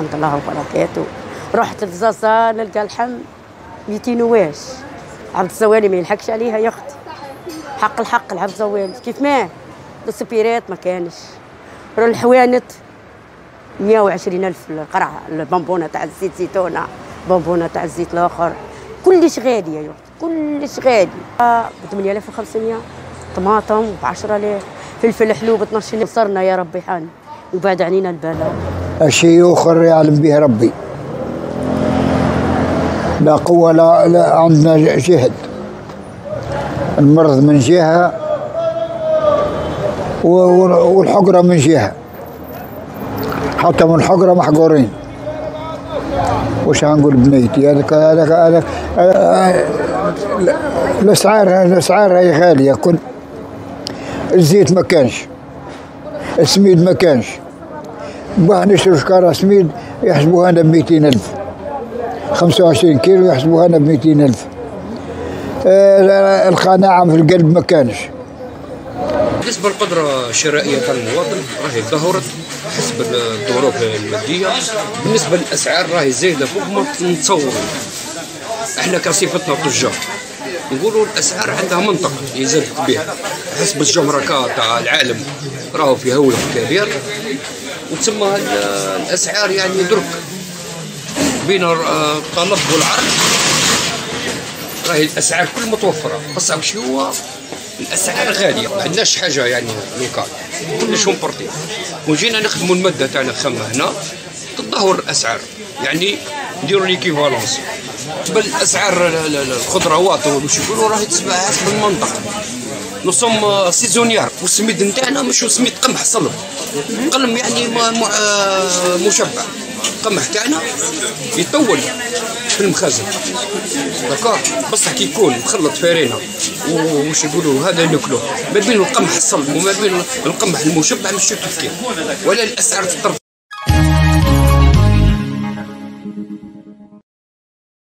ورحمة الله وبركاته رحت لزازا نلقى اللحم 200 واش عبد الزوالي ما يلحقش عليها يا أختي. حق الحق العبد الزوالي كيف ما؟ السبيرات ما كانش. الحوانت 120 ألف القرعة البونبونة تاع الزيت زيتونة بونبونة تاع الزيت الآخر. كلش غالي يا أختي كلش غالي ب 8500 طماطم ب 10000 فلفل حلو ب 12000 صرنا يا ربي حان. وبعد علينا البلاء الشيء آخر يعلم به ربي. لا قوة لا, لا عندنا جهد. المرض من جهة والحقرة من جهة. حتى من الحقرة محقورين. وش هنقول بنيتي هذاك هذاك هذاك الأسعار الأسعار هي غالية. كل الزيت ما كانش. السميد ما كانش. باه نشري شكارة سميد يحسبوها لنا ب 200000 25 كيلو يحسبوها لنا ب 200000 آه القناعة في القلب ما كانش. بالنسبة للقدرة الشرائية تاع المواطن راهي تدهورت حسب الظروف المادية. بالنسبة للأسعار راهي زايدة فوق ما نتصوروا إحنا كصفتنا تجار نقولوا الأسعار عندها منطق يزاد بها. حسب الجمركات تاع العالم راهو في هول كبير. وتسمى الأسعار يعني درك. بين الطلب والعرض. راهي الأسعار كل متوفرة. بس شو هو الأسعار غالية. ما عندناش حاجة يعني local. كلش importé وجينا نخدموا المادة تاعنا الخامه هنا. تدهور الأسعار. يعني نديروا ليكيفالونس بل اسعار الخضروات واش يقولوا راهي تسمع حسب المنطقة نصوم سيزونيار والسميد نتاعنا مش سميد قمح صلب قلم يعني مشبع القمح تاعنا يطول في المخازن داكور بصح كي يكون مخلط فارينه وش يقولوا هذا ناكلوه ما بين القمح الصلب وما بين القمح المشبع مش كيف ولا الاسعار تضرب